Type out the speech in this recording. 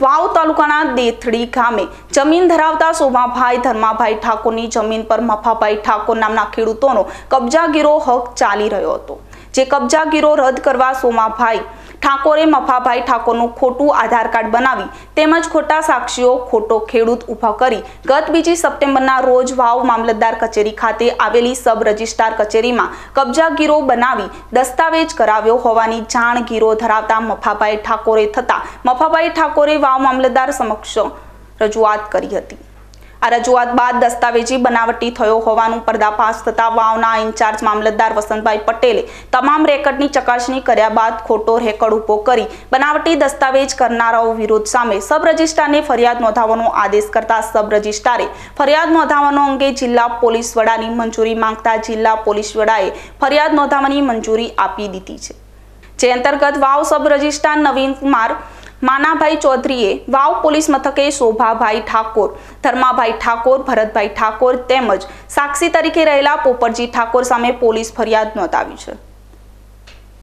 વાવ તાલુકાના દેથડી ગામે જમીન ધરાવતા શોભાભાઈ ધર્માભાઈ ઠાકોરની જમીન પર મફાભાઈ ઠાકોર નામના ખેડૂતોનો કબજાગીરો હક ચાલી રહ્યો હતો. જે કબજાગીરો રદ કરવા સોમાભાઈ ઠાકોરે મફાભાઈ ઠાકોરનું ખોટું આધાર કાર્ડ બનાવી તેમજ ખોટા સાક્ષીઓ, ખોટો ખેડૂત ઊભા કરી ગત બીજી સપ્ટેમ્બરના રોજ વાવ મામલતદાર કચેરી ખાતે આવેલી સબ રજિસ્ટ્રાર કચેરીમાં કબજાગીરો બનાવી દસ્તાવેજ કરાવ્યો હોવાની જાણ ગીરો ધરાવતા મફાભાઈ ઠાકોરે થતાં મફાભાઈ ઠાકોરે વાવ મામલતદાર સમક્ષ રજૂઆત કરી હતી. આ રજૂઆત બાદ દસ્તાવેજી બનાવટી થયો હોવાનું પર્દાફાશ થતા વાવના ઇન્ચાર્જ મામલતદાર વસંતભાઈ પટેલે તમામ રેકર્ડની ચકાસણી કર્યા બાદ ખોટો રેકર્ડ ઊભો કરી બનાવટી દસ્તાવેજ કરનારાઓ વિરુદ્ધ સામે સબ રજિસ્ટ્રારને ફરિયાદ નોંધાવવાનો આદેશ કરતા સબ રજિસ્ટ્રારે ફરિયાદ નોંધાવવાનો અંગે જિલ્લા પોલીસ વડાની મંજૂરી માંગતા જિલ્લા પોલીસ વડાએ ફરિયાદ નોંધાવવાની મંજૂરી આપી દીધી છે. જે અંતર્ગત વાવ સબ રજિસ્ટ્રાર નવીન કુમાર માનાભાઈ ચૌધરીએ વાવ પોલીસ મથકે શોભાભાઈ ઠાકોર, ધર્માભાઈ ઠાકોર, ભરતભાઈ ઠાકોર તેમજ સાક્ષી તરીકે રહેલા પોપરજી ઠાકોર સામે પોલીસ ફરિયાદ નોંધાવી છે.